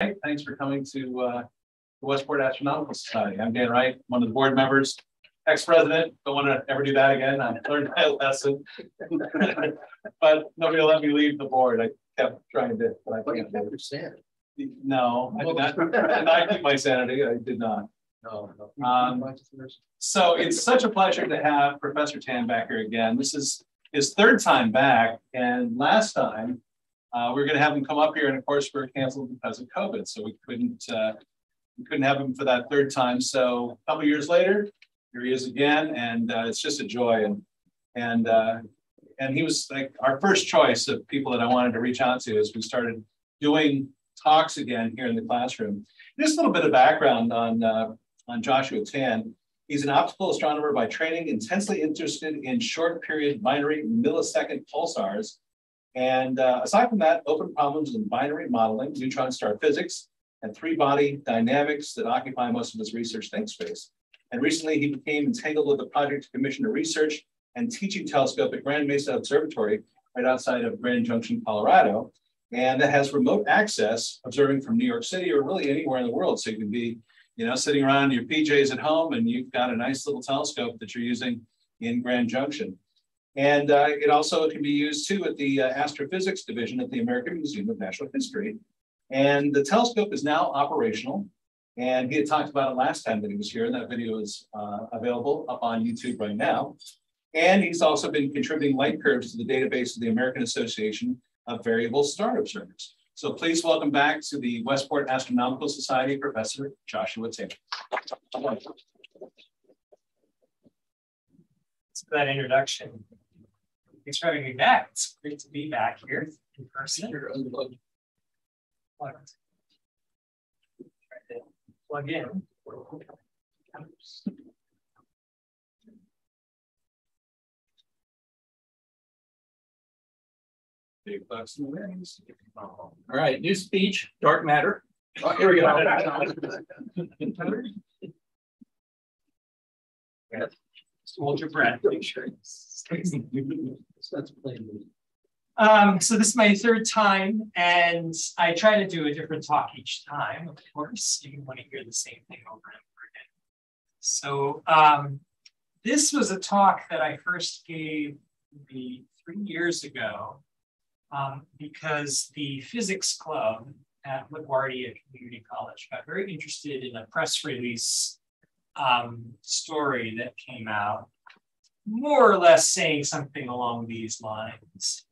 Thanks for coming to uh, the Westport Astronomical Society. I'm Dan Wright, one of the board members, ex-president. Don't want to ever do that again. I learned my lesson, but nobody let me leave the board. I kept trying to, but I can't. understand. No, I did not, I did not keep my sanity. I did not. No, no. Um, So it's such a pleasure to have Professor Tan back here again. This is his third time back, and last time uh, we are going to have him come up here, and of course we are canceled because of COVID, so we couldn't uh, we couldn't have him for that third time. So a couple years later, here he is again, and uh, it's just a joy. And and uh, and he was like our first choice of people that I wanted to reach out to as we started doing talks again here in the classroom. Just a little bit of background on uh, on Joshua Tan. He's an optical astronomer by training, intensely interested in short period binary millisecond pulsars and uh, aside from that, open problems in binary modeling, neutron star physics, and three body dynamics that occupy most of his research think space. And recently he became entangled with a project to commission a research and teaching telescope at Grand Mesa Observatory right outside of Grand Junction, Colorado. And that has remote access, observing from New York City or really anywhere in the world. So you can be, you know, sitting around your PJs at home and you've got a nice little telescope that you're using in Grand Junction. And uh, it also can be used too at the uh, Astrophysics Division at the American Museum of Natural History. And the telescope is now operational. And he had talked about it last time that he was here, and that video is uh, available up on YouTube right now. And he's also been contributing light curves to the database of the American Association of Variable Star Observers. So please welcome back to the Westport Astronomical Society, Professor Joshua Taylor. For that introduction. Thanks for having me back. It's great to be back here in person. Plug in. Big bucks and rings. All right, new speech, dark matter. Oh, here we go. Yes. Hold your breath. Make sure. That's plain. Um, so this is my third time, and I try to do a different talk each time. Of course, you want to hear the same thing over and over again. So um, this was a talk that I first gave maybe three years ago um, because the physics club at LaGuardia Community College got very interested in a press release um, story that came out more or less saying something along these lines.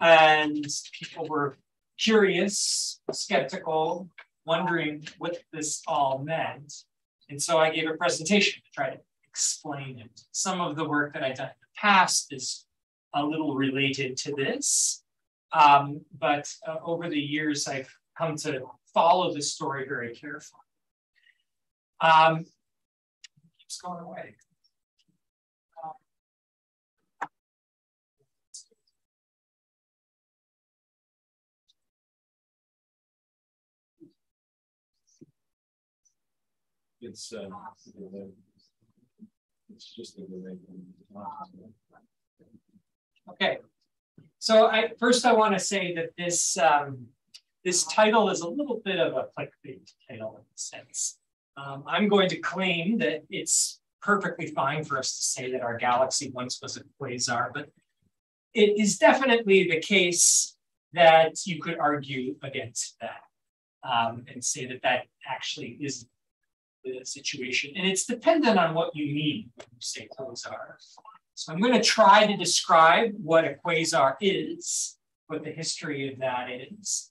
And people were curious, skeptical, wondering what this all meant. And so I gave a presentation to try to explain it. Some of the work that I've done in the past is a little related to this. Um, but uh, over the years, I've come to follow the story very carefully. Um, keeps going away. It's, uh, it's just the way. Okay, so I first I want to say that this um, this title is a little bit of a clickbait title in a sense. Um, I'm going to claim that it's perfectly fine for us to say that our galaxy once was a quasar, but it is definitely the case that you could argue against that um, and say that that actually is the situation. And it's dependent on what you mean when you say quasar. So I'm going to try to describe what a quasar is, what the history of that is.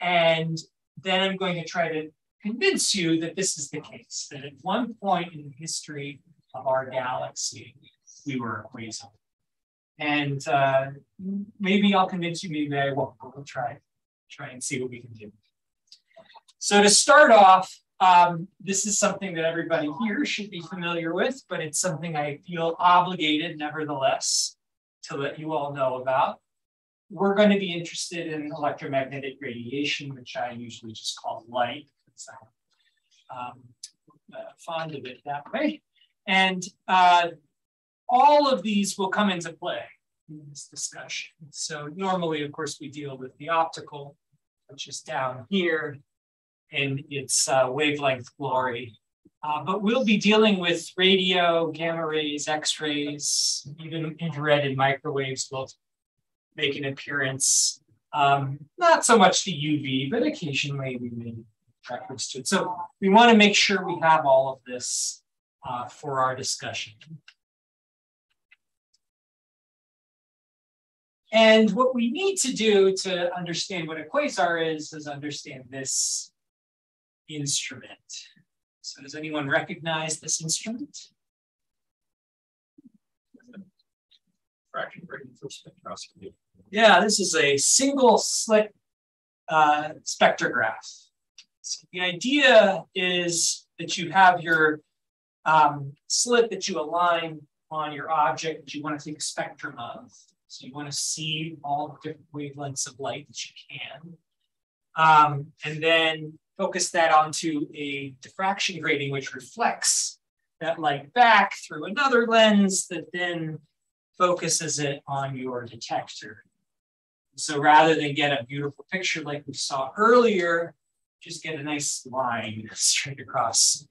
And then I'm going to try to convince you that this is the case, that at one point in the history of our galaxy, we were a quasar. And uh, maybe I'll convince you, maybe I won't, but we'll try, try and see what we can do. So to start off, um, this is something that everybody here should be familiar with, but it's something I feel obligated, nevertheless, to let you all know about. We're going to be interested in electromagnetic radiation, which I usually just call light, because I'm um, uh, fond of it that way. And uh, all of these will come into play in this discussion. So normally, of course, we deal with the optical, which is down here, in its uh, wavelength glory. Uh, but we'll be dealing with radio, gamma rays, X-rays, even infrared and microwaves will make an appearance. Um, not so much the UV, but occasionally we may reference to it. So we want to make sure we have all of this uh, for our discussion. And what we need to do to understand what a quasar is, is understand this instrument. So does anyone recognize this instrument? Yeah, this is a single slit uh, spectrograph. So the idea is that you have your um, slit that you align on your object that you want to take a spectrum of. So you want to see all the different wavelengths of light that you can. Um, and then focus that onto a diffraction grating, which reflects that light back through another lens that then focuses it on your detector. So rather than get a beautiful picture like we saw earlier, just get a nice line straight across,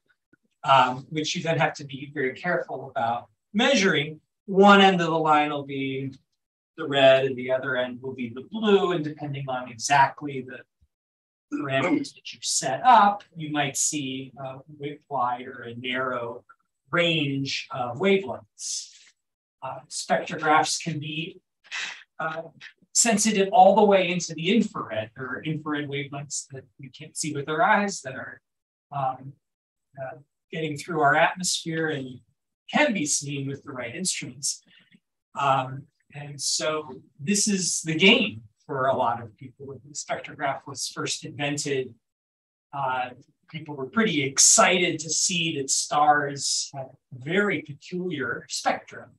um, which you then have to be very careful about measuring. One end of the line will be the red and the other end will be the blue. And depending on exactly the parameters that you set up, you might see a wide or a narrow range of wavelengths. Uh, spectrographs can be uh, sensitive all the way into the infrared. Are infrared wavelengths that we can't see with our eyes that are um, uh, getting through our atmosphere and can be seen with the right instruments. Um, and so this is the game for a lot of people. When the spectrograph was first invented, uh, people were pretty excited to see that stars had a very peculiar spectrum,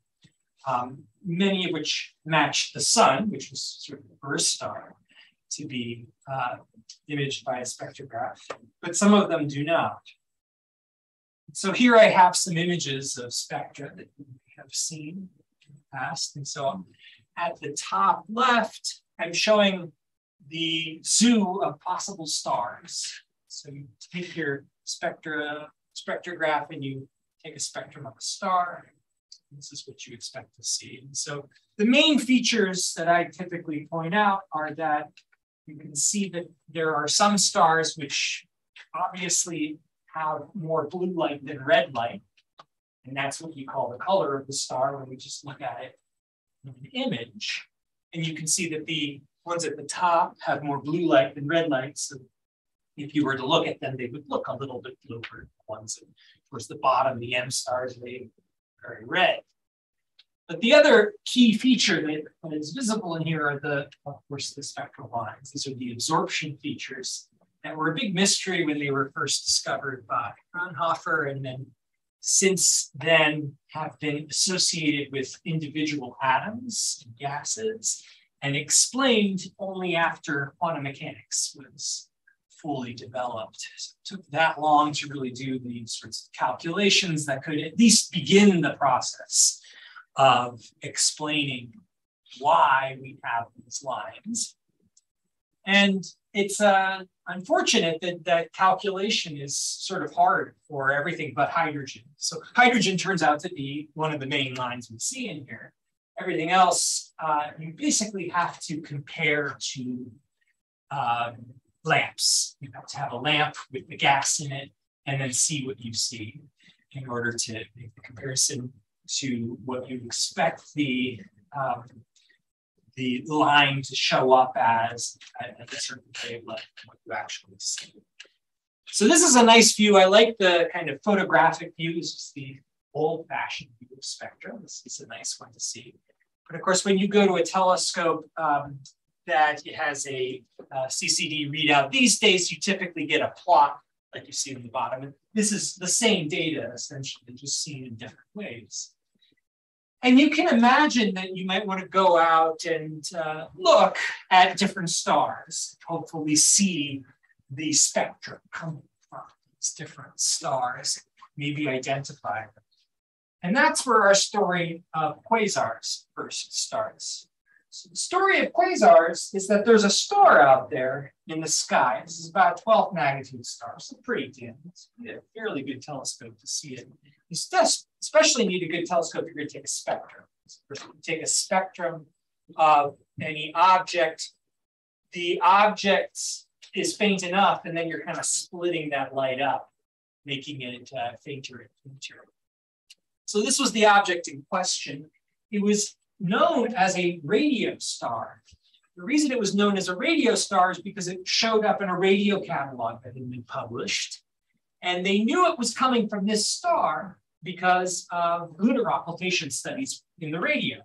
um, many of which matched the sun, which was sort of the first star to be uh, imaged by a spectrograph, but some of them do not. So here I have some images of spectra that you may have seen in the past. And so at the top left, I'm showing the zoo of possible stars. So you take your spectra, spectrograph and you take a spectrum of a star. This is what you expect to see. And so the main features that I typically point out are that you can see that there are some stars which obviously have more blue light than red light. And that's what you call the color of the star when we just look at it in an image. And you can see that the ones at the top have more blue light than red light. So if you were to look at them, they would look a little bit bluer. Ones towards the bottom, the M stars, they are very red. But the other key feature that is visible in here are the, of course, the spectral lines. These are the absorption features that were a big mystery when they were first discovered by Fraunhofer and then since then have been associated with individual atoms and gases and explained only after quantum mechanics was fully developed. So it took that long to really do these sorts of calculations that could at least begin the process of explaining why we have these lines. And it's uh, unfortunate that that calculation is sort of hard for everything but hydrogen. So hydrogen turns out to be one of the main lines we see in here. Everything else, uh, you basically have to compare to um, lamps. You have to have a lamp with the gas in it and then see what you see in order to make the comparison to what you expect the um, the line to show up as at a certain wavelength what you actually see. So this is a nice view. I like the kind of photographic view. This is the old-fashioned view of spectrum. This is a nice one to see. But of course, when you go to a telescope um, that has a, a CCD readout, these days you typically get a plot like you see in the bottom. And this is the same data, essentially, just seen in different ways. And you can imagine that you might want to go out and uh, look at different stars, hopefully see the spectrum coming from these different stars, maybe identify them. And that's where our story of quasars first starts. So the story of quasars is that there's a star out there in the sky. This is about a 12th magnitude star, so pretty dim. It's a fairly good telescope to see it. You especially need a good telescope you're going to take a spectrum. So take a spectrum of any object. The object is faint enough, and then you're kind of splitting that light up, making it uh, fainter and fainter. So this was the object in question. It was known as a radio star. The reason it was known as a radio star is because it showed up in a radio catalog that had been published. And they knew it was coming from this star because of lunar occultation studies in the radio.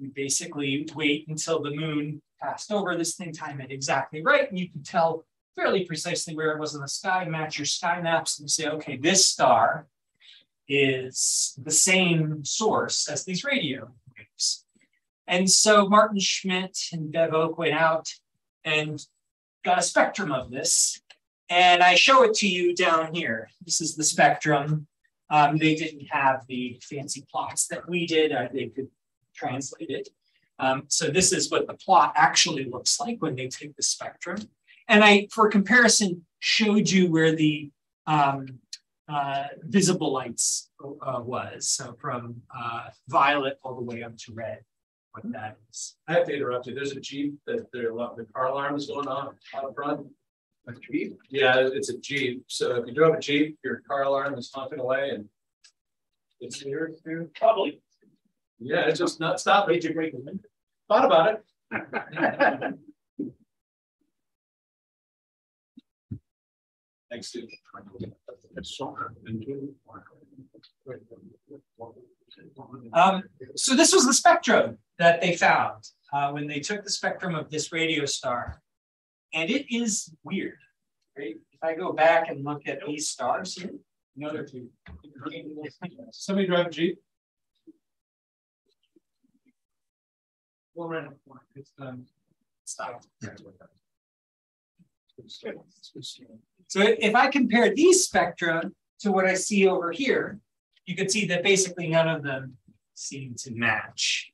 We basically wait until the moon passed over this thing, time it exactly right, and you can tell fairly precisely where it was in the sky, match your sky maps, and say, okay, this star is the same source as these radio waves. And so Maarten Schmidt and Bev Oke went out and got a spectrum of this. And I show it to you down here. This is the spectrum. Um, they didn't have the fancy plots that we did. Uh, they could translate it. Um, so this is what the plot actually looks like when they take the spectrum. And I, for comparison, showed you where the um, uh, visible lights uh, was. So from uh, violet all the way up to red, what that is. I have to interrupt you. There's a Jeep that there, the car alarm is going on out front. A Jeep? Yeah, it's a Jeep. So if you drive a Jeep, your car alarm is honking away and it's here too. Probably. Yeah, it's just not stop. Made you break the window. Thought about it. Thanks, Steve. Um, so this was the spectrum that they found uh, when they took the spectrum of this radio star. And it is weird, right? If I go back and look at these stars here, another two. Somebody drive a Jeep? We'll it. It's stop. So if I compare these spectra to what I see over here, you can see that basically none of them seem to match.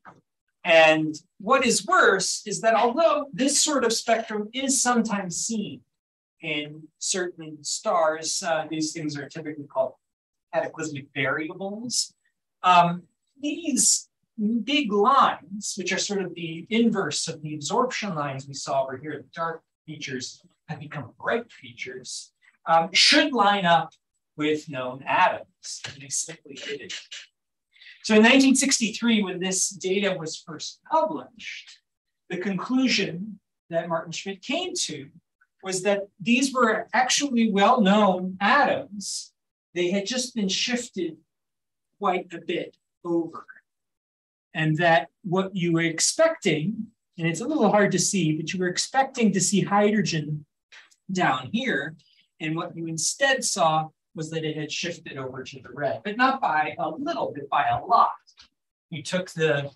And what is worse is that although this sort of spectrum is sometimes seen in certain stars, uh, these things are typically called cataclysmic variables. Um, these big lines, which are sort of the inverse of the absorption lines we saw over here, the dark features have become bright features, um, should line up with known atoms. And they simply didn't. So in 1963, when this data was first published, the conclusion that Maarten Schmidt came to was that these were actually well-known atoms. They had just been shifted quite a bit over. And that what you were expecting, and it's a little hard to see, but you were expecting to see hydrogen down here. And what you instead saw was that it had shifted over to the red, but not by a little bit, by a lot. You took the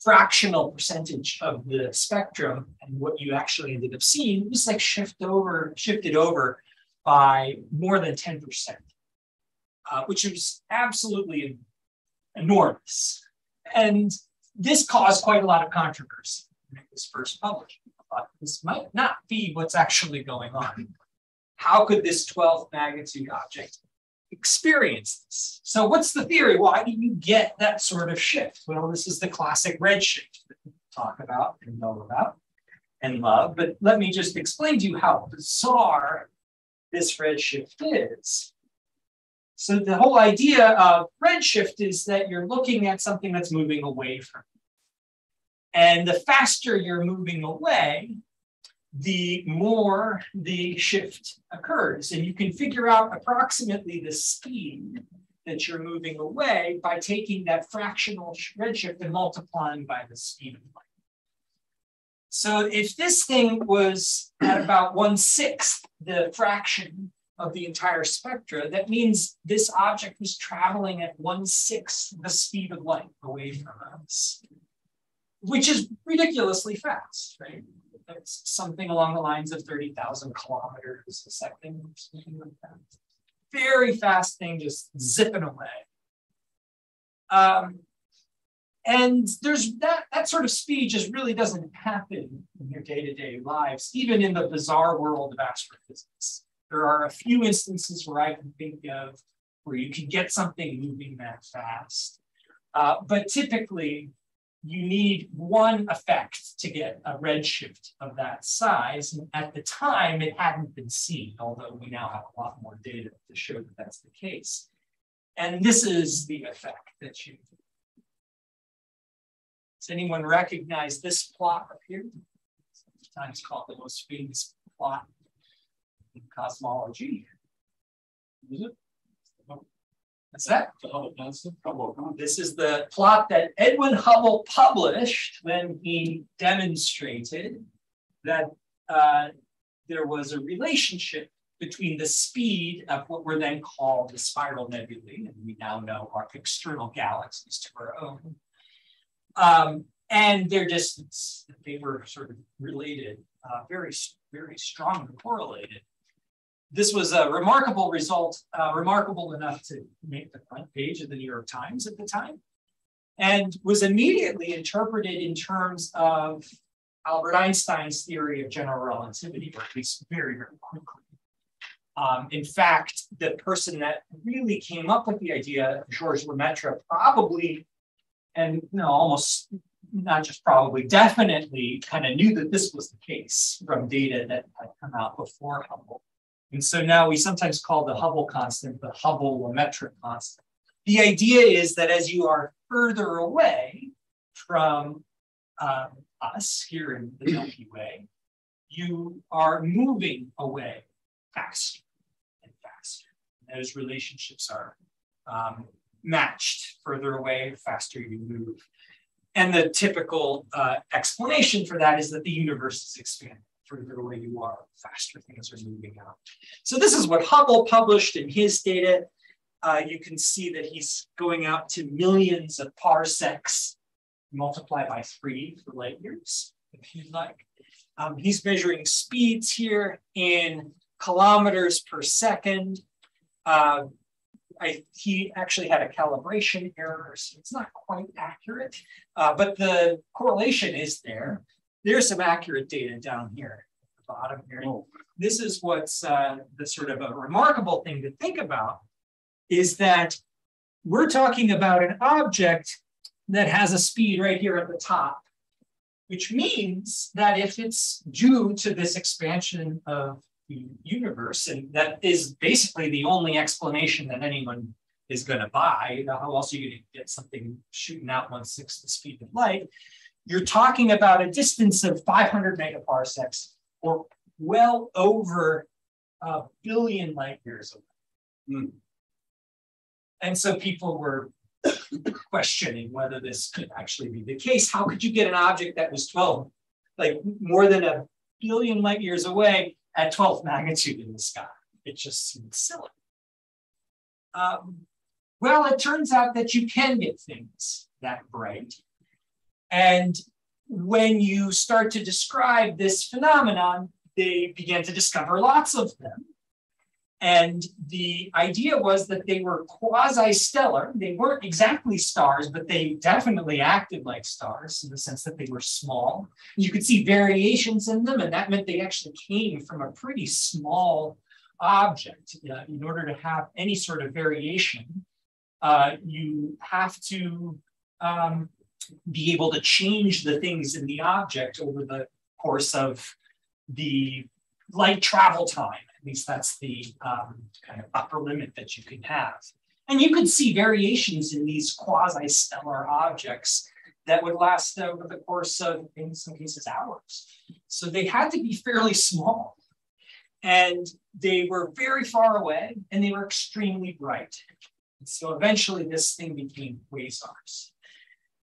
fractional percentage of the spectrum and what you actually ended up seeing was like shift over, shifted over by more than 10%, uh, which was absolutely enormous. And this caused quite a lot of controversy when it was first published. But This might not be what's actually going on how could this 12th magnitude object experience this? So what's the theory? Why do you get that sort of shift? Well, this is the classic redshift that we talk about and know about and love, but let me just explain to you how bizarre this redshift is. So the whole idea of redshift is that you're looking at something that's moving away from you. And the faster you're moving away, the more the shift occurs. And you can figure out approximately the speed that you're moving away by taking that fractional redshift and multiplying by the speed of light. So if this thing was at about one sixth the fraction of the entire spectra, that means this object was traveling at one sixth the speed of light away from us, which is ridiculously fast, right? It's something along the lines of 30,000 kilometers a second, or something like that. Very fast thing, just zipping away. Um, and there's that that sort of speed just really doesn't happen in your day-to-day lives, even in the bizarre world of astrophysics. There are a few instances where I can think of where you can get something moving that fast. Uh, but typically, you need one effect to get a redshift of that size. And at the time, it hadn't been seen, although we now have a lot more data to show that that's the case. And this is the effect that you. Does anyone recognize this plot up here? Sometimes called the most famous plot in cosmology. Is it? What's that? Hubble constant. This is the plot that Edwin Hubble published when he demonstrated that uh, there was a relationship between the speed of what were then called the spiral nebulae, and we now know are external galaxies to our own, um, and their distance. They were sort of related, uh, very, very strongly correlated this was a remarkable result, uh, remarkable enough to make the front page of the New York Times at the time, and was immediately interpreted in terms of Albert Einstein's theory of general relativity, or at least very, very quickly. Um, in fact, the person that really came up with the idea, Georges Lemaitre, probably, and you know, almost not just probably, definitely kind of knew that this was the case from data that had come out before Hubble. And so now we sometimes call the Hubble constant the Hubble Lemaitre constant. The idea is that as you are further away from um, us here in the Milky Way, you are moving away faster and faster. Those relationships are um, matched further away, faster you move. And the typical uh, explanation for that is that the universe is expanding further away you are, faster things are moving out. So this is what Hubble published in his data. Uh, you can see that he's going out to millions of parsecs, multiply by three for light years, if you'd like. Um, he's measuring speeds here in kilometers per second. Uh, I, he actually had a calibration error, so it's not quite accurate, uh, but the correlation is there there's some accurate data down here at the bottom here. Oh. This is what's uh, the sort of a remarkable thing to think about is that we're talking about an object that has a speed right here at the top, which means that if it's due to this expansion of the universe, and that is basically the only explanation that anyone is going to buy. How else are you going to get something shooting out one sixth the speed of light? You're talking about a distance of 500 megaparsecs or well over a billion light years away. Mm. And so people were questioning whether this could actually be the case. How could you get an object that was 12, like more than a billion light years away at 12th magnitude in the sky? It just seemed silly. Um, well, it turns out that you can get things that bright and when you start to describe this phenomenon, they began to discover lots of them. And the idea was that they were quasi stellar. They weren't exactly stars, but they definitely acted like stars in the sense that they were small. You could see variations in them, and that meant they actually came from a pretty small object. Uh, in order to have any sort of variation, uh, you have to um, be able to change the things in the object over the course of the light travel time. At least that's the um, kind of upper limit that you can have. And you could see variations in these quasi-stellar objects that would last over the course of, in some cases, hours. So they had to be fairly small. And they were very far away and they were extremely bright. And so eventually this thing became quasars.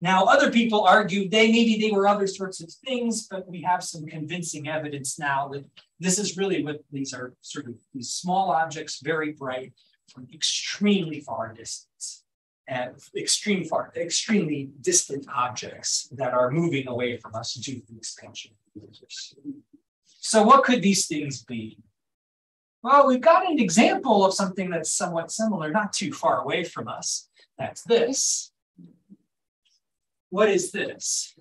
Now, other people argue they maybe they were other sorts of things, but we have some convincing evidence now that this is really what these are sort of these small objects, very bright, from extremely far distance, and extreme far, extremely distant objects that are moving away from us due to the expansion of the universe. So, what could these things be? Well, we've got an example of something that's somewhat similar, not too far away from us. That's this. What is this?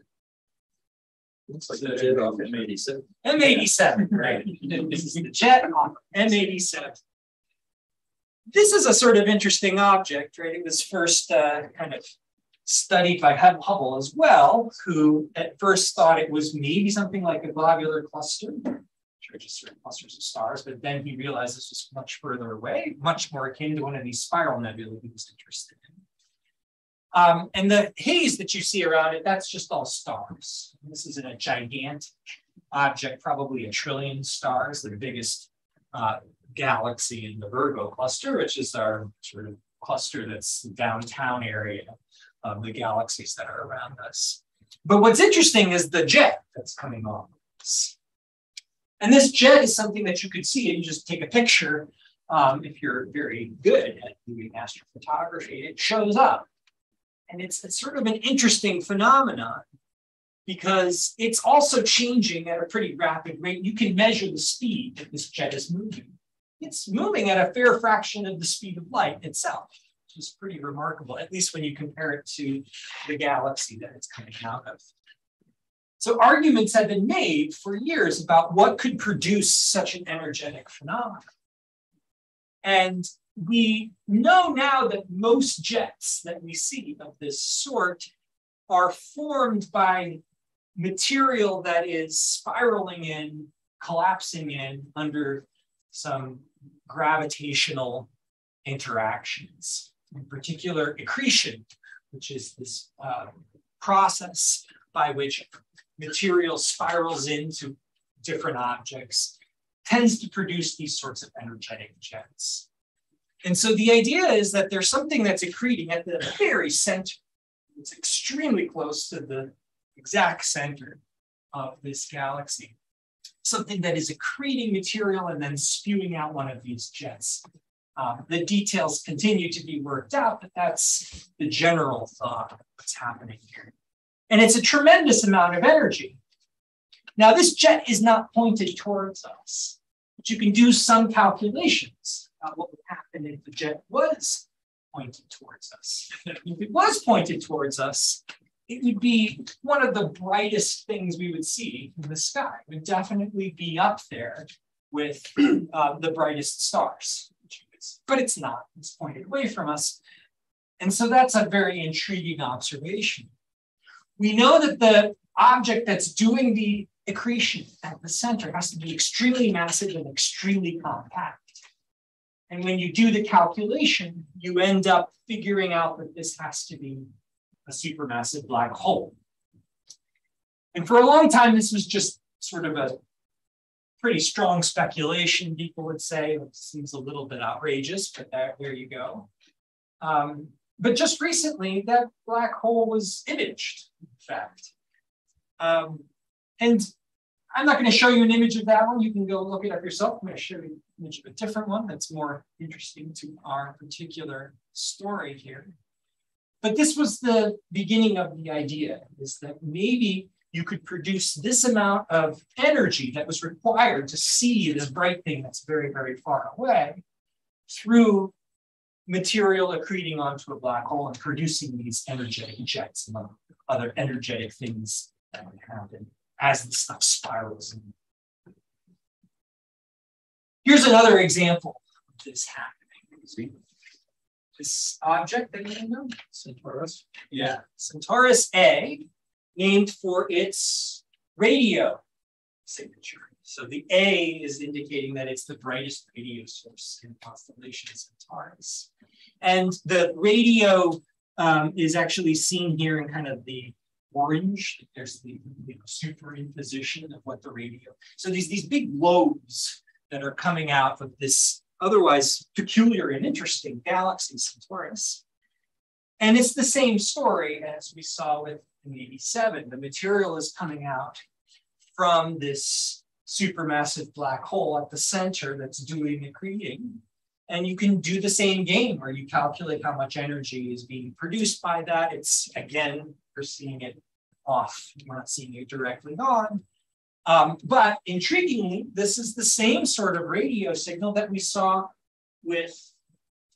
Looks like the jet off M87. M87, right? this is the jet off M87. This is a sort of interesting object, right? It was first uh, kind of studied by Hubble as well, who at first thought it was maybe something like a globular cluster, sure just certain clusters of stars, but then he realized this was much further away, much more akin to one of these spiral nebulae he was interested in. Um, and the haze that you see around it, that's just all stars. This is a gigantic object, probably a trillion stars, the biggest uh, galaxy in the Virgo cluster, which is our sort of cluster that's downtown area of the galaxies that are around us. But what's interesting is the jet that's coming off. And this jet is something that you could see, and you just take a picture. Um, if you're very good at doing astrophotography, it shows up and it's, it's sort of an interesting phenomenon because it's also changing at a pretty rapid rate. You can measure the speed that this jet is moving. It's moving at a fair fraction of the speed of light itself, which is pretty remarkable, at least when you compare it to the galaxy that it's coming out of. So arguments have been made for years about what could produce such an energetic phenomenon. And we know now that most jets that we see of this sort are formed by material that is spiraling in, collapsing in under some gravitational interactions, in particular accretion, which is this uh, process by which material spirals into different objects, tends to produce these sorts of energetic jets. And so the idea is that there's something that's accreting at the very center. It's extremely close to the exact center of this galaxy. Something that is accreting material and then spewing out one of these jets. Um, the details continue to be worked out, but that's the general thought of what's happening here. And it's a tremendous amount of energy. Now, this jet is not pointed towards us, but you can do some calculations about what would happen if the jet was pointed towards us. if it was pointed towards us, it would be one of the brightest things we would see in the sky. It would definitely be up there with uh, the brightest stars. But it's not, it's pointed away from us. And so that's a very intriguing observation. We know that the object that's doing the accretion at the center has to be extremely massive and extremely compact. And when you do the calculation, you end up figuring out that this has to be a supermassive black hole. And for a long time, this was just sort of a pretty strong speculation, people would say. It seems a little bit outrageous, but there, there you go. Um, but just recently, that black hole was imaged, in fact. Um, and I'm not going to show you an image of that one. You can go look it up yourself. I'm going to show you an image of a different one that's more interesting to our particular story here. But this was the beginning of the idea, is that maybe you could produce this amount of energy that was required to see this bright thing that's very, very far away through material accreting onto a black hole and producing these energetic jets and other energetic things that would happen as the stuff spirals. In. Here's another example of this happening. See? This object that you know, Centaurus. Yeah, Centaurus A, named for its radio signature. So the A is indicating that it's the brightest radio source in the constellation Centaurus. And the radio um, is actually seen here in kind of the orange. There's the you know, superimposition of what the radio. So these, these big lobes that are coming out of this otherwise peculiar and interesting galaxy, Centaurus. And it's the same story as we saw with M87. The material is coming out from this supermassive black hole at the center that's doing the accreting. And you can do the same game where you calculate how much energy is being produced by that. It's again, we're seeing it off. We're not seeing it directly on. Um, but intriguingly, this is the same sort of radio signal that we saw with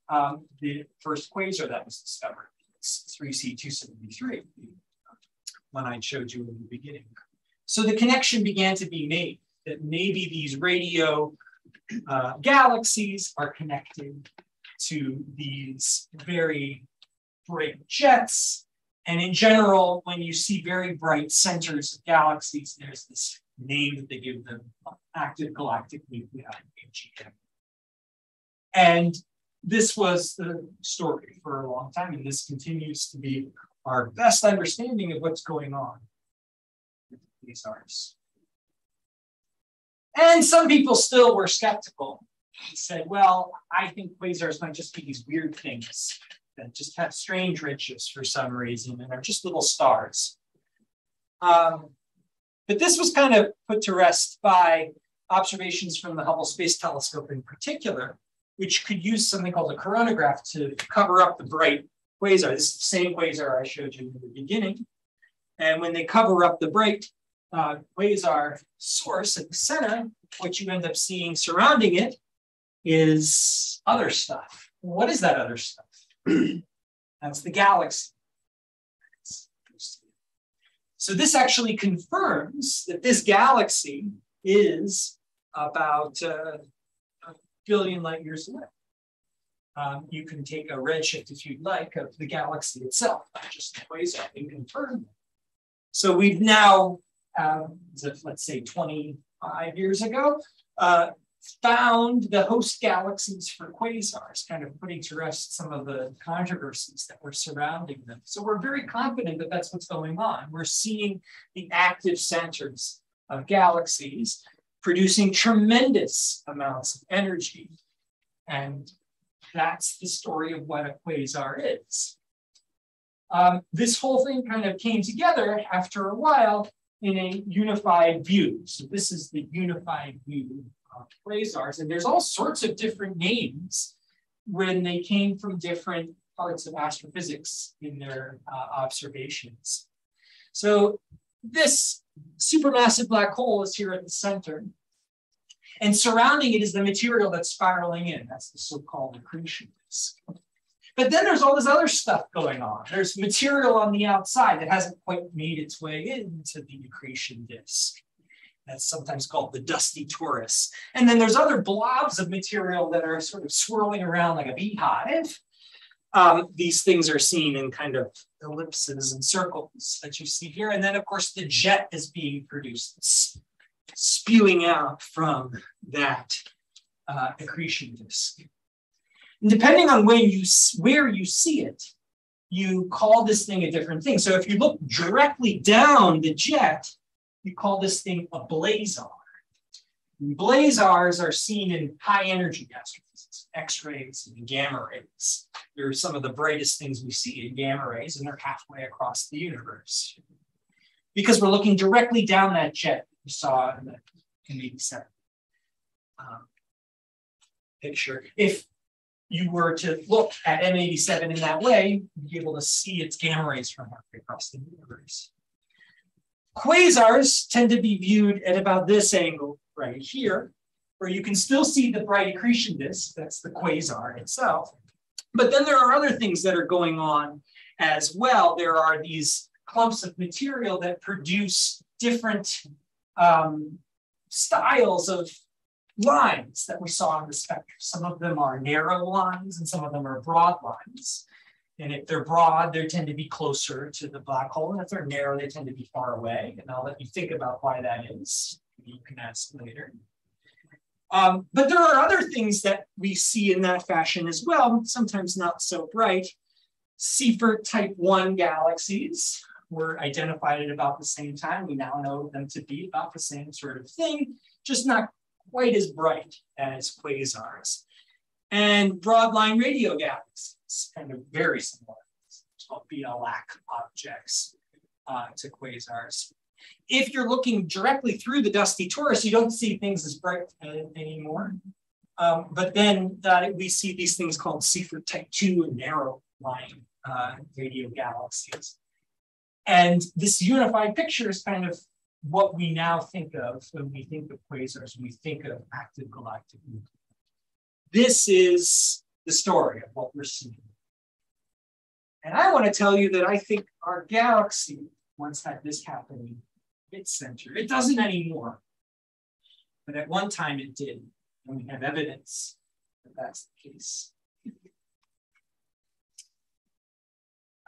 um, the first quasar that was discovered. It's 3C273. one I showed you in the beginning. So the connection began to be made that maybe these radio uh, galaxies are connected to these very bright jets. And in general, when you see very bright centers of galaxies, there's this name that they give them, active galactic nuclei, AGN. And this was the story for a long time, and this continues to be our best understanding of what's going on with these artists. And some people still were skeptical. He said, well, I think quasars might just be these weird things that just have strange ridges for some reason and are just little stars. Um, but this was kind of put to rest by observations from the Hubble Space Telescope in particular, which could use something called a coronagraph to cover up the bright quasar. This is the same quasar I showed you in the beginning. And when they cover up the bright uh, quasar source at the center, what you end up seeing surrounding it is other stuff. What is that other stuff? That's the galaxy. So this actually confirms that this galaxy is about uh, a billion light years away. Um, you can take a redshift, if you'd like, of the galaxy itself, not just the quasar, and confirm that. So we've now, um, let's say 25 years ago, uh, found the host galaxies for quasars, kind of putting to rest some of the controversies that were surrounding them. So we're very confident that that's what's going on. We're seeing the active centers of galaxies producing tremendous amounts of energy. And that's the story of what a quasar is. Um, this whole thing kind of came together after a while in a unified view. So this is the unified view of quasars. And there's all sorts of different names when they came from different parts of astrophysics in their uh, observations. So this supermassive black hole is here at the center. And surrounding it is the material that's spiraling in. That's the so-called accretion disk. But then there's all this other stuff going on. There's material on the outside that hasn't quite made its way into the accretion disk. That's sometimes called the dusty torus. And then there's other blobs of material that are sort of swirling around like a beehive. Um, these things are seen in kind of ellipses and circles that you see here. And then, of course, the jet is being produced, spewing out from that uh, accretion disk. And depending on when you, where you see it, you call this thing a different thing. So if you look directly down the jet, you call this thing a blazar. Blazars are seen in high energy astrophysics, X-rays and gamma rays. They're some of the brightest things we see in gamma rays, and they're halfway across the universe. Because we're looking directly down that jet you saw in the M87 um, picture. If you were to look at M87 in that way, you'd be able to see its gamma rays from halfway across the universe. Quasars tend to be viewed at about this angle right here, where you can still see the bright accretion disk, that's the quasar itself. But then there are other things that are going on as well. There are these clumps of material that produce different um, styles of lines that we saw in the spectrum. Some of them are narrow lines and some of them are broad lines. And if they're broad, they tend to be closer to the black hole. And if they're narrow, they tend to be far away. And I'll let you think about why that is. You can ask later. Um, but there are other things that we see in that fashion as well, sometimes not so bright. Seyfert type 1 galaxies were identified at about the same time. We now know them to be about the same sort of thing, just not quite as bright as quasars. And broadline radio galaxies kind of very similar. BL Lac objects uh, to quasars. If you're looking directly through the dusty torus, you don't see things as bright anymore. Um, but then uh, we see these things called Seyfert type 2 and narrow line uh, radio galaxies. And this unified picture is kind of what we now think of when we think of quasars, we think of active galactic nuclei. This is the story of what we're seeing. And I want to tell you that I think our galaxy once had this happening at its center. It doesn't anymore. But at one time it did. And we have evidence that that's the case.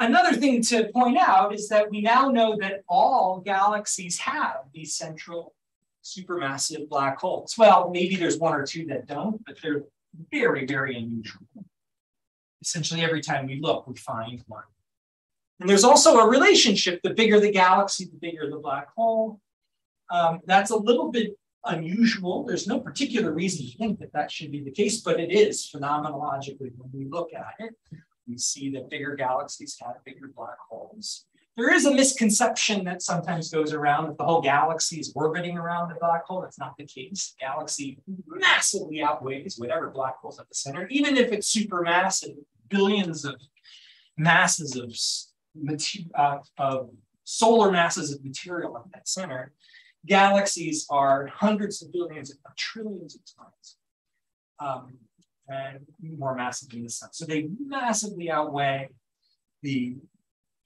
Another thing to point out is that we now know that all galaxies have these central supermassive black holes. Well, maybe there's one or two that don't, but they're very, very unusual. Essentially, every time we look, we find one. And there's also a relationship. The bigger the galaxy, the bigger the black hole. Um, that's a little bit unusual. There's no particular reason to think that that should be the case, but it is phenomenologically when we look at it. We see that bigger galaxies have bigger black holes. There is a misconception that sometimes goes around that the whole galaxy is orbiting around the black hole. That's not the case. Galaxy massively outweighs whatever black hole's at the center, even if it's supermassive, billions of masses of, uh, of solar masses of material at that center. Galaxies are hundreds of billions, not trillions of times. Um, and more massive than the sun. So they massively outweigh the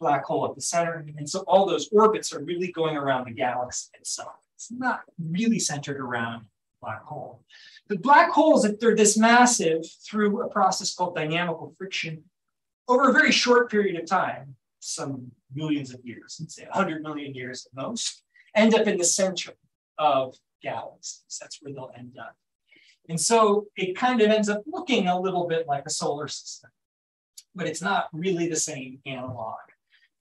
black hole at the center. And so all those orbits are really going around the galaxy itself. It's not really centered around black hole. The black holes, if they're this massive through a process called dynamical friction, over a very short period of time, some millions of years, let's say 100 million years at most, end up in the center of galaxies. That's where they'll end up. And so it kind of ends up looking a little bit like a solar system, but it's not really the same analog.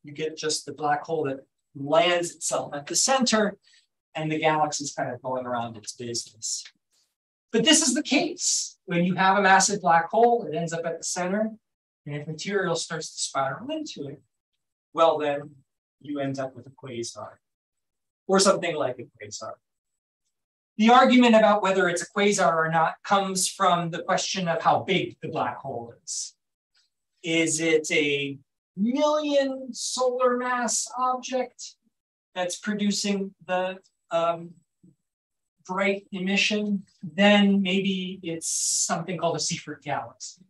You get just the black hole that lands itself at the center and the galaxy is kind of going around its business. But this is the case. When you have a massive black hole, it ends up at the center. And if material starts to spiral into it, well, then you end up with a quasar or something like a quasar. The argument about whether it's a quasar or not comes from the question of how big the black hole is. Is it a million solar mass object that's producing the um, bright emission? Then maybe it's something called a Seyfert galaxy.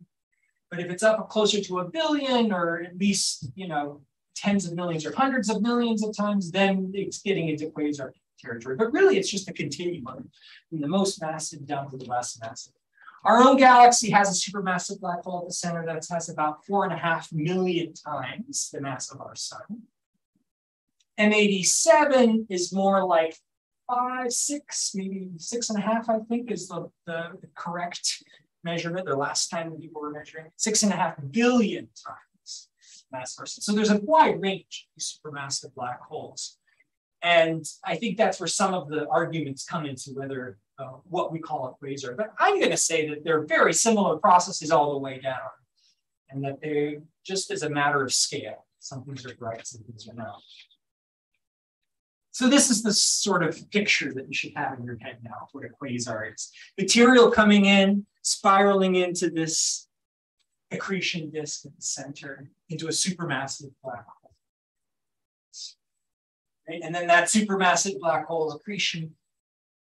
But if it's up closer to a billion or at least, you know, tens of millions or hundreds of millions of times, then it's getting into quasar territory. But really, it's just a continuum from the most massive down to the less massive. Our own galaxy has a supermassive black hole at the center that has about four and a half million times the mass of our sun. M87 is more like five, six, maybe six and a half, I think, is the, the, the correct measurement. The last time people were measuring six and a half billion times mass sun. So there's a wide range of supermassive black holes. And I think that's where some of the arguments come into whether uh, what we call a quasar. But I'm going to say that they're very similar processes all the way down, and that they just as a matter of scale, some things are bright, some things are not. So this is the sort of picture that you should have in your head now what a quasar is. Material coming in, spiraling into this accretion disk at the center, into a supermassive black hole. Right? And then that supermassive black hole accretion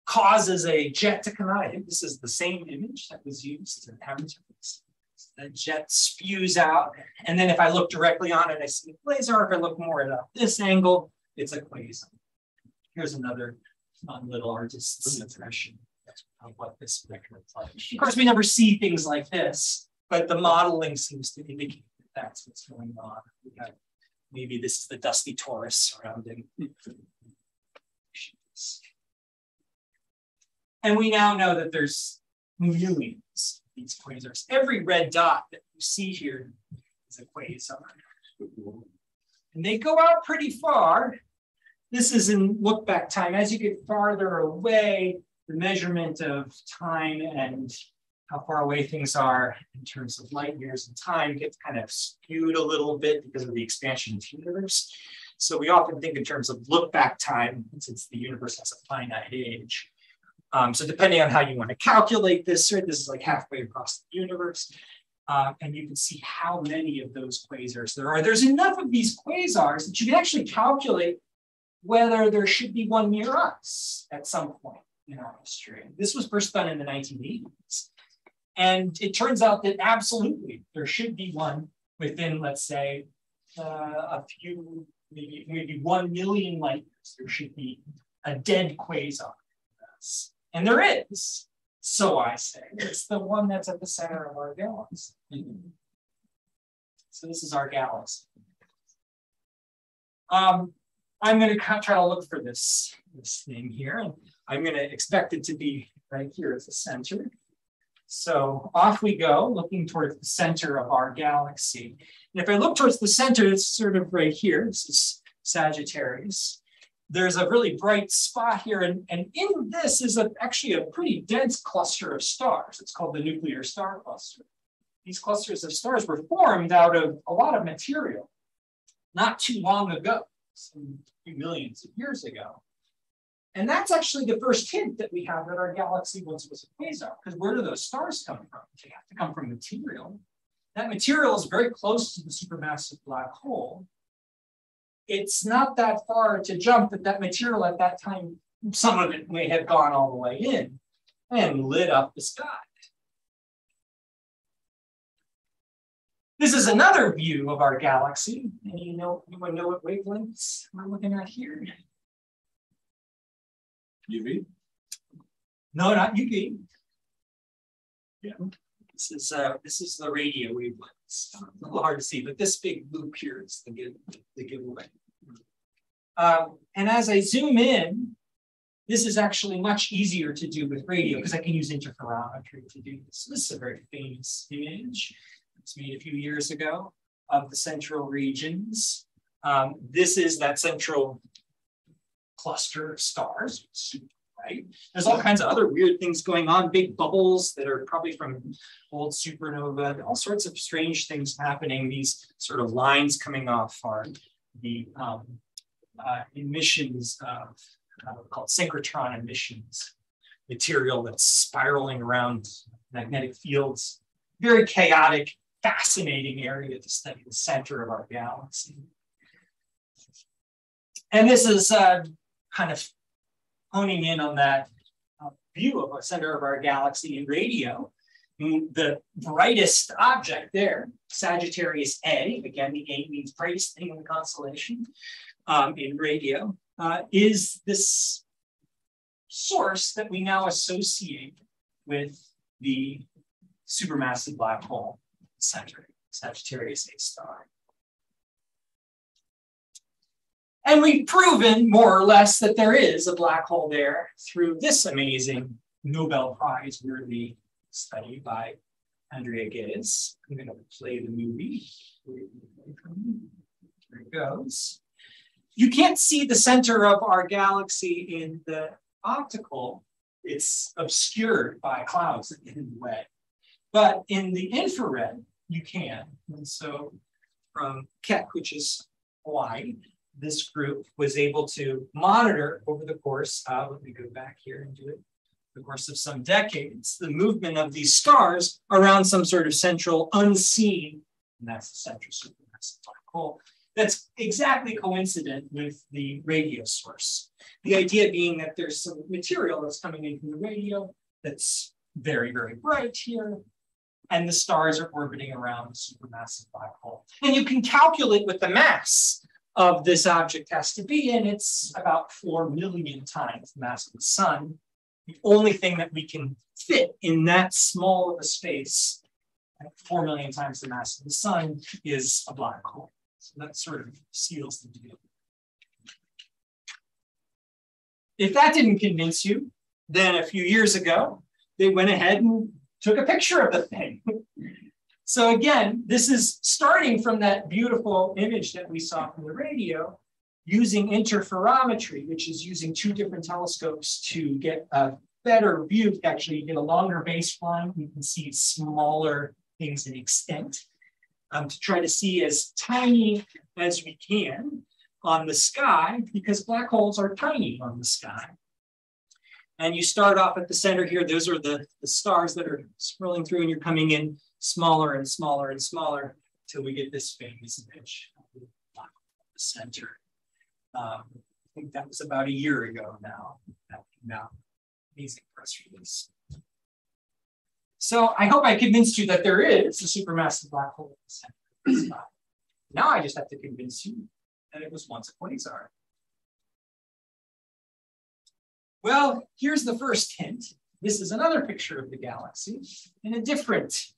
causes a jet to come out. I think this is the same image that was used in Hermitage. The jet spews out. And then if I look directly on it, I see a quasar. If I look more at this angle, it's a quasar. Here's another fun little artist's hmm. impression of what this spectrum looks like. Of course, we never see things like this, but the modeling seems to indicate that that's what's going on. Maybe this is the dusty torus surrounding. And we now know that there's millions of these quasars. Every red dot that you see here is a quasar. And they go out pretty far. This is in look back time. As you get farther away, the measurement of time and how far away things are in terms of light years and time gets kind of skewed a little bit because of the expansion of the universe. So we often think in terms of look back time since the universe has a finite age. Um, so depending on how you want to calculate this, right, this is like halfway across the universe. Uh, and you can see how many of those quasars there are. There's enough of these quasars that you can actually calculate whether there should be one near us at some point in our history. This was first done in the 1980s. And it turns out that absolutely there should be one within, let's say, uh, a few maybe maybe one million light years, there should be a dead quasar. And there is, so I say. It's the one that's at the center of our galaxy. So this is our galaxy. Um, I'm going to try to look for this, this thing here, and I'm going to expect it to be right here at the center. So off we go, looking towards the center of our galaxy. And if I look towards the center, it's sort of right here. This is Sagittarius. There's a really bright spot here, and, and in this is a, actually a pretty dense cluster of stars. It's called the nuclear star cluster. These clusters of stars were formed out of a lot of material not too long ago, some few millions of years ago. And that's actually the first hint that we have that our galaxy once was a quasar, because where do those stars come from? They have to come from material. That material is very close to the supermassive black hole. It's not that far to jump that that material at that time, some of it may have gone all the way in and lit up the sky. This is another view of our galaxy. And you know, you know what wavelengths we're looking at here? UV? No, not UV. Yeah. This is uh, this is the radio wavelengths. A little hard to see, but this big loop here is the give the giveaway. Um, and as I zoom in, this is actually much easier to do with radio because I can use interferometry to do this. This is a very famous image. It's made a few years ago of the central regions. Um, this is that central cluster of stars, right? There's all kinds of other weird things going on, big bubbles that are probably from old supernova, all sorts of strange things happening. These sort of lines coming off are the um, uh, emissions of uh, called synchrotron emissions, material that's spiraling around magnetic fields. Very chaotic, fascinating area to study the center of our galaxy. And this is uh, kind of honing in on that uh, view of the center of our galaxy in radio. The brightest object there, Sagittarius A, again, the A means brightest thing in the constellation um, in radio, uh, is this source that we now associate with the supermassive black hole center, Sagittarius A star. And we've proven more or less that there is a black hole there through this amazing Nobel Prize worthy study by Andrea Ghez. I'm going to play the movie. Here it goes. You can't see the center of our galaxy in the optical. It's obscured by clouds in the way. But in the infrared, you can. And so from Keck, which is Hawaii, this group was able to monitor over the course of, let me go back here and do it, the course of some decades, the movement of these stars around some sort of central unseen, and that's the central supermassive black hole, that's exactly coincident with the radio source. The idea being that there's some material that's coming in from the radio that's very, very bright here, and the stars are orbiting around the supermassive black hole. And you can calculate with the mass of this object has to be, and it's about 4 million times the mass of the sun. The only thing that we can fit in that small of a space, 4 million times the mass of the sun, is a black hole. So that sort of seals the deal. If that didn't convince you, then a few years ago, they went ahead and took a picture of the thing. so again, this is starting from that beautiful image that we saw from the radio using interferometry, which is using two different telescopes to get a better view. Actually, you get a longer baseline. You can see smaller things in extent um, to try to see as tiny as we can on the sky because black holes are tiny on the sky. And you start off at the center here. Those are the, the stars that are swirling through and you're coming in smaller and smaller and smaller until we get this famous image of the center. Um, I think that was about a year ago now. That came out. Amazing press release. So I hope I convinced you that there is a supermassive black hole in the center. Now I just have to convince you that it was once a quasar. Well, here's the first hint. This is another picture of the galaxy in a different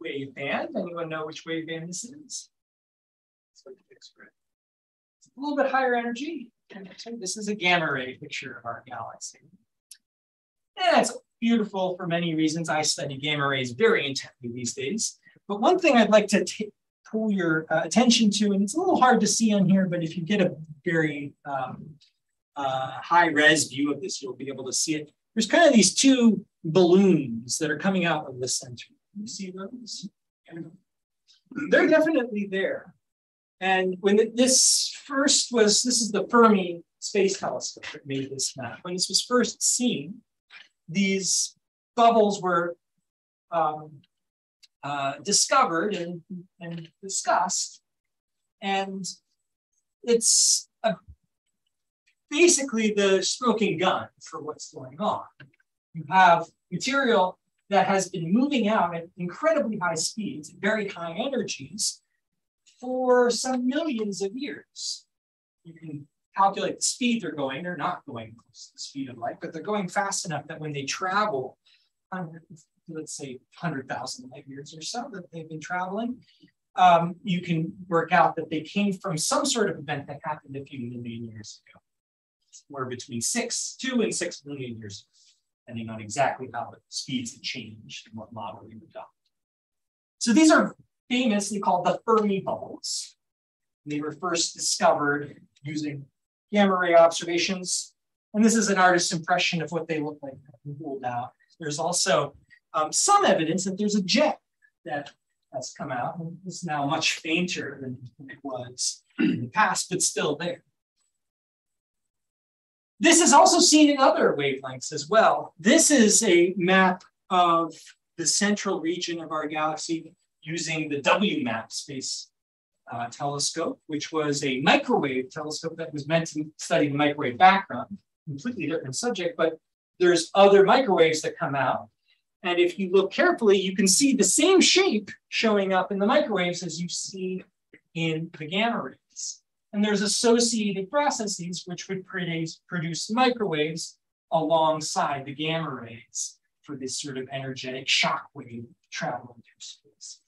wave band. Anyone know which wave band this is? It's a little bit higher energy. This is a gamma ray picture of our galaxy. And it's beautiful for many reasons. I study gamma rays very intently these days. But one thing I'd like to pull your uh, attention to, and it's a little hard to see on here, but if you get a very um, uh, high res view of this, you'll be able to see it. There's kind of these two balloons that are coming out of the center. You see those? They're definitely there. And when this first was, this is the Fermi Space Telescope that made this map. When this was first seen, these bubbles were um, uh, discovered and, and discussed. And it's a, basically the smoking gun for what's going on. You have material that has been moving out at incredibly high speeds, very high energies for some millions of years. You can calculate the speed they're going. They're not going close to the speed of light, but they're going fast enough that when they travel, let's say 100,000 light years or so that they've been traveling, um, you can work out that they came from some sort of event that happened a few million years ago, somewhere between six, two and six million years, depending on exactly how the speeds have changed and what model you adopt. So these are famously called the Fermi bubbles. They were first discovered using gamma ray observations. And this is an artist's impression of what they look like ruled out. There's also um, some evidence that there's a jet that has come out and is now much fainter than it was in the past, but still there. This is also seen in other wavelengths as well. This is a map of the central region of our galaxy using the WMAP space uh, telescope, which was a microwave telescope that was meant to study the microwave background. Completely different subject, but there's other microwaves that come out. And if you look carefully, you can see the same shape showing up in the microwaves as you see in the gamma rays. And there's associated processes which would produce, produce microwaves alongside the gamma rays for this sort of energetic shock wave traveling through space.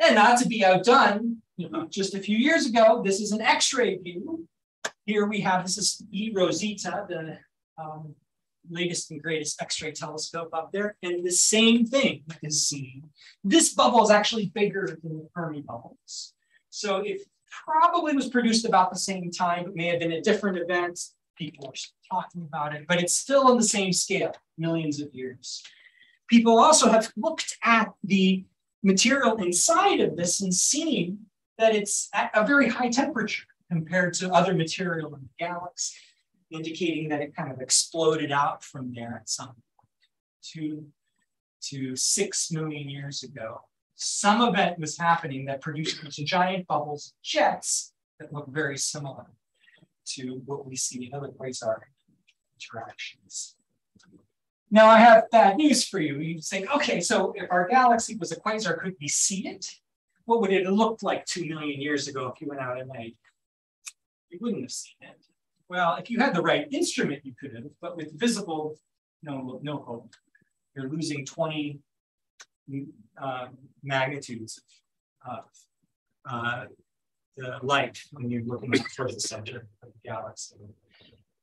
And not to be outdone, you know, just a few years ago, this is an X-ray view. Here we have, this is E Rosita, the um, latest and greatest X-ray telescope up there, and the same thing is seen. This bubble is actually bigger than the Fermi bubbles. So it probably was produced about the same time, but may have been a different event. People are talking about it, but it's still on the same scale, millions of years. People also have looked at the material inside of this and seen that it's at a very high temperature compared to other material in the galaxy indicating that it kind of exploded out from there at some two to six million years ago. Some event was happening that produced these giant bubbles, jets that look very similar to what we see in other quasar interactions. Now I have bad news for you. You think, okay, so if our galaxy was a quasar, could we see it? What would it have looked like two million years ago if you went out at night? You wouldn't have seen it. Well, if you had the right instrument, you could have, but with visible, no, no hope. You're losing 20 uh, magnitudes of uh, the light when you're looking towards the center of the galaxy.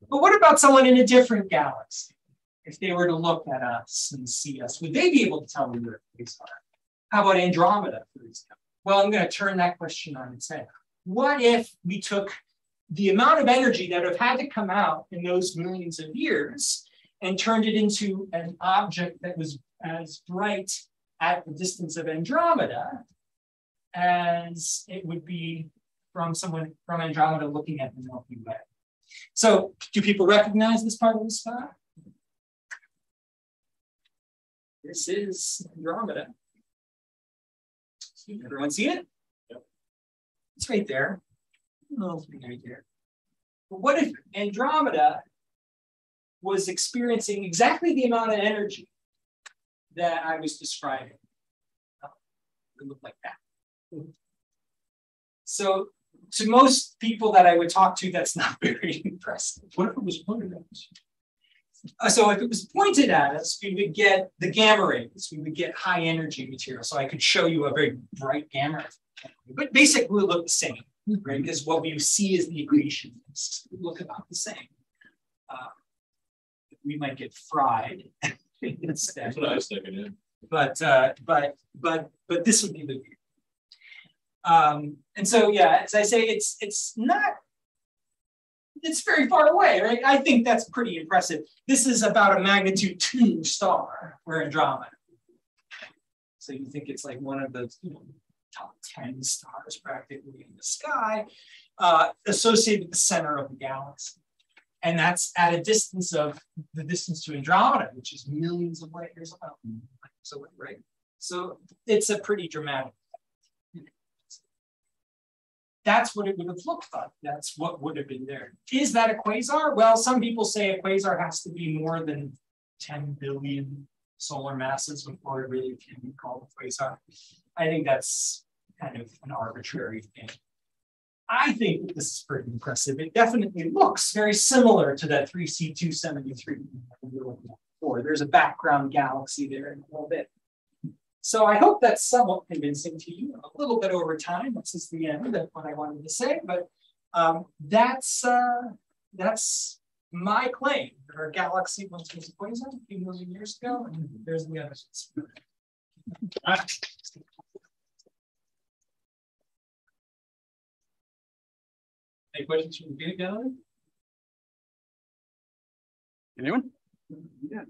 But what about someone in a different galaxy? If they were to look at us and see us, would they be able to tell where we are? How about Andromeda, for example? Well, I'm going to turn that question on its head. What if we took the amount of energy that have had to come out in those millions of years and turned it into an object that was as bright at the distance of Andromeda as it would be from someone from Andromeda looking at the Milky Way. So do people recognize this part of the sky? This is Andromeda. Everyone see it? Yep. It's right there right there. But what if Andromeda was experiencing exactly the amount of energy that I was describing? It would look like that. So to most people that I would talk to, that's not very impressive. What if it was pointed at us? Uh, so if it was pointed at us, we would get the gamma rays. We would get high energy material. So I could show you a very bright gamma ray. But basically, look the same, right? Because what we see is the accretions look about the same. Uh, we might get fried. That's what I was thinking. Yeah. But uh, but but but this would be the view. Um, and so yeah, as I say, it's it's not it's very far away, right? I think that's pretty impressive. This is about a magnitude two star for Andromeda. So you think it's like one of the you know, top 10 stars practically in the sky, uh, associated with the center of the galaxy. And that's at a distance of the distance to Andromeda, which is millions of light years away, right? So it's a pretty dramatic that's what it would have looked like. That's what would have been there. Is that a quasar? Well, some people say a quasar has to be more than 10 billion solar masses before it really can be called a quasar. I think that's kind of an arbitrary thing. I think that this is pretty impressive. It definitely looks very similar to that 3C273 Or There's a background galaxy there in a little bit. So I hope that's somewhat convincing to you. A little bit over time. This is the end of what I wanted to say, but um, that's uh, that's my claim that our galaxy once was a quasar a few million years ago, and there's the evidence. Any questions from the peanut gallery? Anyone? Yeah.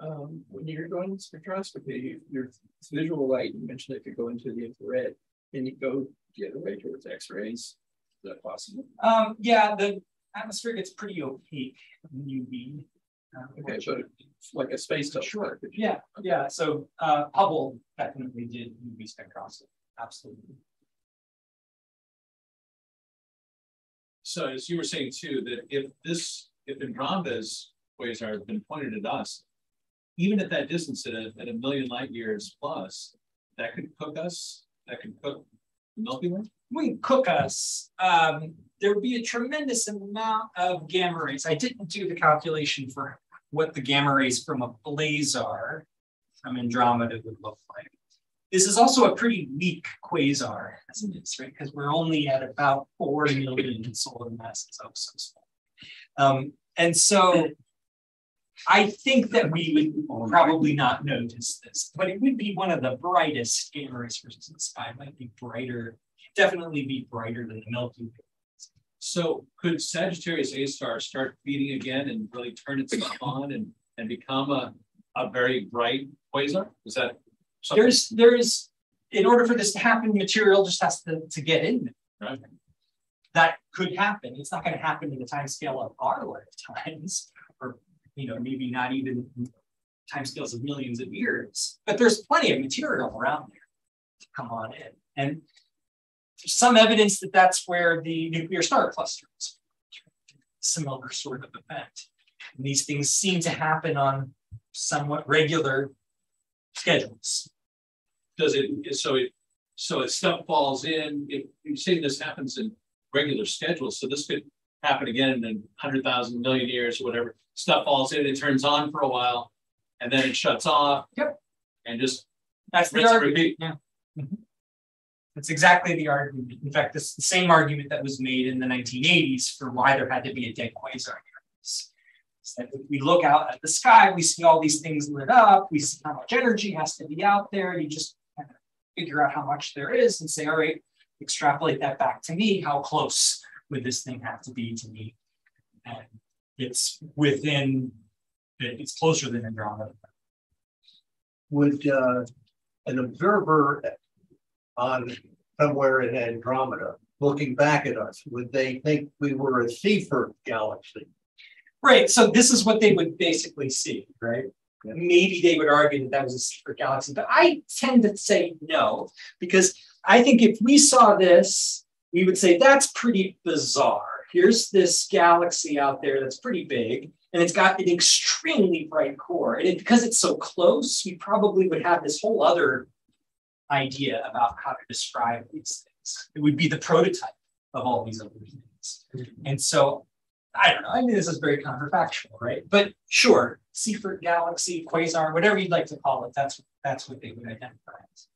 Um, when you're going spectroscopy, your visual light, you mentioned it could go into the infrared. Can you go the other way towards X-rays? Is that possible? Um, yeah, the atmosphere gets pretty opaque in UV. Uh, okay, but like a space telescope. Sure. Yeah, yeah. So uh, Hubble definitely did UV spectroscopy. Absolutely. So as you were saying too, that if this, if Andromeda's quasar had been pointed at us, even at that distance, at a, at a million light years plus, that could cook us. That could cook the Milky Way. Wouldn't cook us. Um, there would be a tremendous amount of gamma rays. I didn't do the calculation for what the gamma rays from a blazar from Andromeda would look like. This is also a pretty weak quasar, as it is, right? Because we're only at about 4 million solar masses. So small. Um, and so I think that we would probably not notice this, but it would be one of the brightest gamma in the sky. It might be brighter, definitely be brighter than the Milky Way. So could Sagittarius A star start feeding again and really turn itself on and, and become a, a very bright quasar? Is that something? There's there's in order for this to happen, material just has to, to get in there. Right. That could happen. It's not going to happen in the time scale of our lifetimes, or you know, maybe not even timescales of millions of years, but there's plenty of material around there to come on in. And some evidence that that's where the nuclear star clusters, similar sort of event. And these things seem to happen on somewhat regular schedules. Does it, so it, so if stuff falls in, if you say this happens in regular schedules, so this could happen again in 100,000 million years or whatever stuff falls in, it turns on for a while, and then it shuts off. Yep. And just that's the argument. Yeah. Mm-hmm. That's exactly the argument. In fact, this the same argument that was made in the 1980s for why there had to be a dead quasar So if we look out at the sky, we see all these things lit up, we see how much energy has to be out there. You just figure out how much there is and say, all right, extrapolate that back to me. How close would this thing have to be to me? And it's within, it's closer than Andromeda. Would uh, an observer on somewhere in Andromeda looking back at us, would they think we were a Seyfert galaxy? Right. So this is what they would basically see, right? Yeah. Maybe they would argue that that was a Seyfert galaxy, but I tend to say no, because I think if we saw this, we would say that's pretty bizarre here's this galaxy out there that's pretty big, and it's got an extremely bright core. And it, because it's so close, we probably would have this whole other idea about how to describe these things. It would be the prototype of all these other things. And so I don't know. I mean, this is very counterfactual, right? But sure, Seyfert galaxy, quasar, whatever you'd like to call it, that's that's what they would identify as.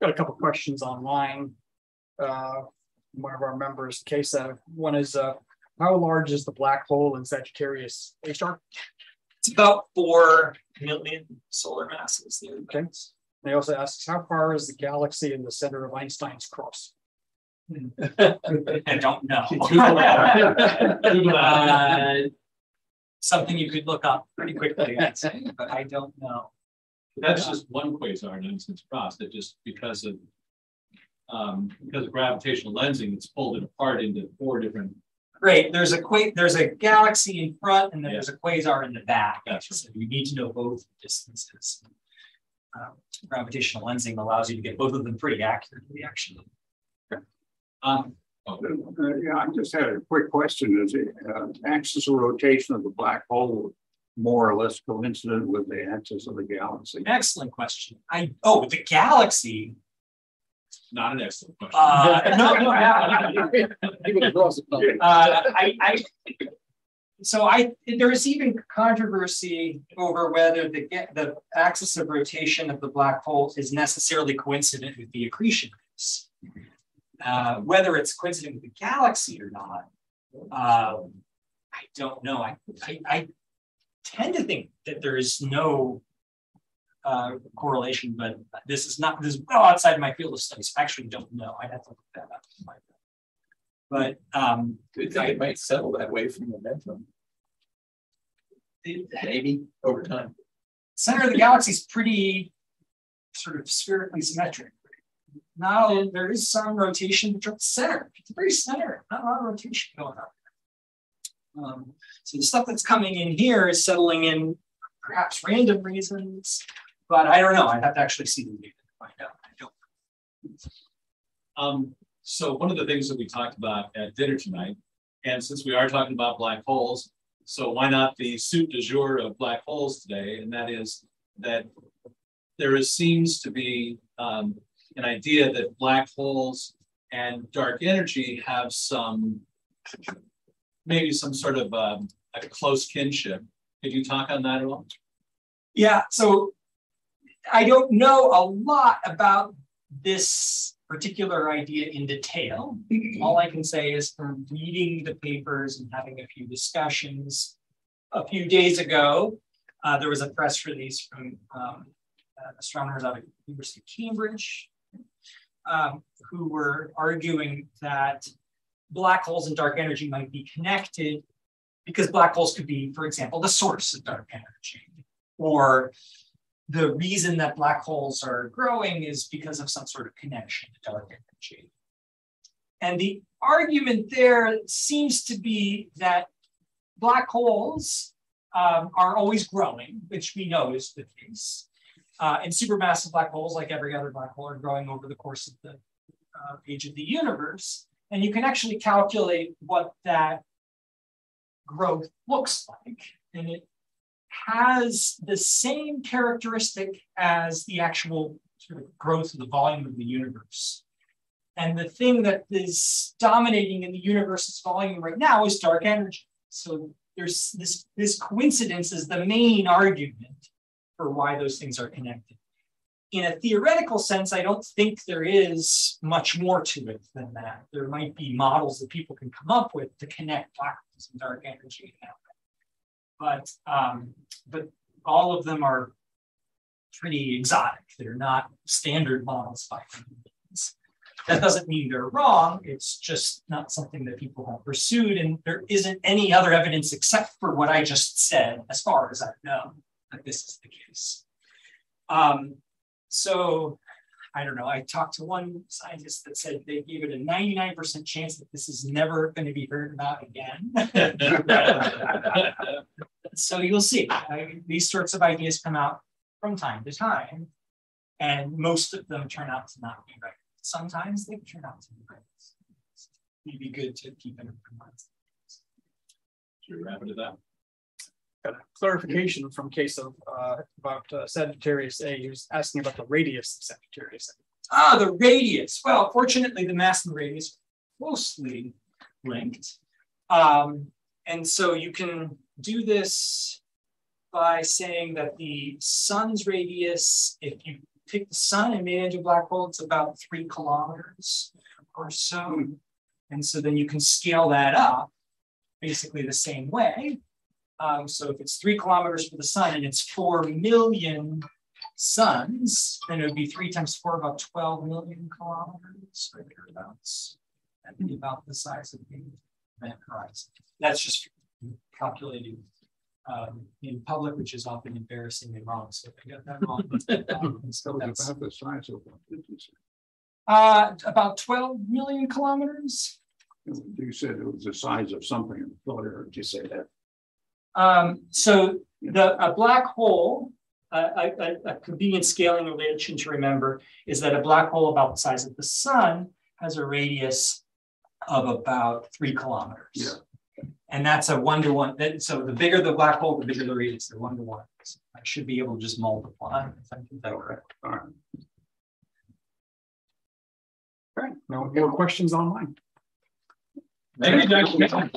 Got a couple questions online. Uh, one of our members, Kesa. One is, uh, how large is the black hole in Sagittarius A star? It's about four million solar masses. Okay. They also asks, how far is the galaxy in the center of Einstein's cross? I don't know. uh, something you could look up pretty quickly, I'd say, but I don't know. That's just one quasar in Einstein's cross that just because of um, because of gravitational lensing, it's pulled it apart into four different. Great. There's a qua- there's a galaxy in front, and then Yeah. there's a quasar in the back. That's right. So you need to know both distances. Um, gravitational lensing allows you to get both of them pretty accurately, actually. Um, Uh, yeah, I just had a quick question. Is the uh, axis of rotation of the black hole more or less coincident with the axis of the galaxy? Excellent question. I oh the galaxy. not an excellent question. Uh, no, no, yeah. He would have lost it. No. Uh, I, I, so I, there is even controversy over whether the get the axis of rotation of the black hole is necessarily coincident with the accretion rates. Uh, whether it's coincident with the galaxy or not, um, I don't know. I, I, I tend to think that there is no uh, correlation, but this is not this is well outside my field of studies. I actually don't know. I'd have to look that up. But um, thing it might settle that way from momentum. Maybe over time. center of the galaxy is pretty sort of spherically symmetric. Now there is some rotation the center. It's very center, not a lot of rotation going on. Um, so the stuff that's coming in here is settling in perhaps random reasons, but I don't know. I'd have to actually see the data to find out. I don't. Um, so one of the things that we talked about at dinner tonight, and since we are talking about black holes, so why not the suit du jour of black holes today? And that is that there is seems to be um, an idea that black holes and dark energy have some maybe some sort of um, a close kinship. Could you talk on that at all? Yeah, so I don't know a lot about this particular idea in detail. All I can say is from reading the papers and having a few discussions a few days ago, uh, there was a press release from um, uh, astronomers out of University of Cambridge um, who were arguing that black holes and dark energy might be connected because black holes could be, for example, the source of dark energy or the reason that black holes are growing is because of some sort of connection to dark energy. And the argument there seems to be that black holes um, are always growing, which we know is the case. Uh, and supermassive black holes, like every other black hole, are growing over the course of the uh, age of the universe. And you can actually calculate what that growth looks like. And it has the same characteristic as the actual sort of growth of the volume of the universe. And the thing that is dominating in the universe's volume right now is dark energy. So there's this, this coincidence is the main argument for why those things are connected. In a theoretical sense, I don't think there is much more to it than that. There might be models that people can come up with to connect black holes and dark energy but um, but all of them are pretty exotic. They're not standard models by any means. That doesn't mean they're wrong. It's just not something that people have pursued, and there isn't any other evidence except for what I just said, as far as I know, that this is the case. Um, so I don't know. I talked to one scientist that said they gave it a 99% chance that this is never going to be heard about again. so you'll see. I, these sorts of ideas come out from time to time, and most of them turn out to not be right. Sometimes they turn out to be right. It'd be good to keep an open mind. Should we wrap it up? that? Got a clarification from case of uh, about uh, Sagittarius A. He was asking about the radius of Sagittarius A. Ah, the radius. Well, fortunately, the mass and radius are closely linked. Um, and so you can do this by saying that the sun's radius, if you take the sun and made it into a black hole, it's about three kilometers or so. And so then you can scale that up basically the same way. Um, so if it's three kilometers for the sun and it's four million suns, then it would be three times four, about 12 million kilometers, right thereabouts. That'd be about the size of the event horizon. That's just calculating um, in public, which is often embarrassingly wrong. So if I got that wrong, um, so About the size of what did you say? uh, about 12 million kilometers. You said it was the size of something. I thought I heard you say that. Um, so the a black hole, uh, a, a, a convenient scaling relation to remember is that a black hole about the size of the sun has a radius of about three kilometers. Yeah. And that's a one to one. That, so the bigger the black hole, the bigger the radius. They're one to one. So I should be able to just multiply. If I do that correct. All right. Okay, no more questions online. Thank you, Dr.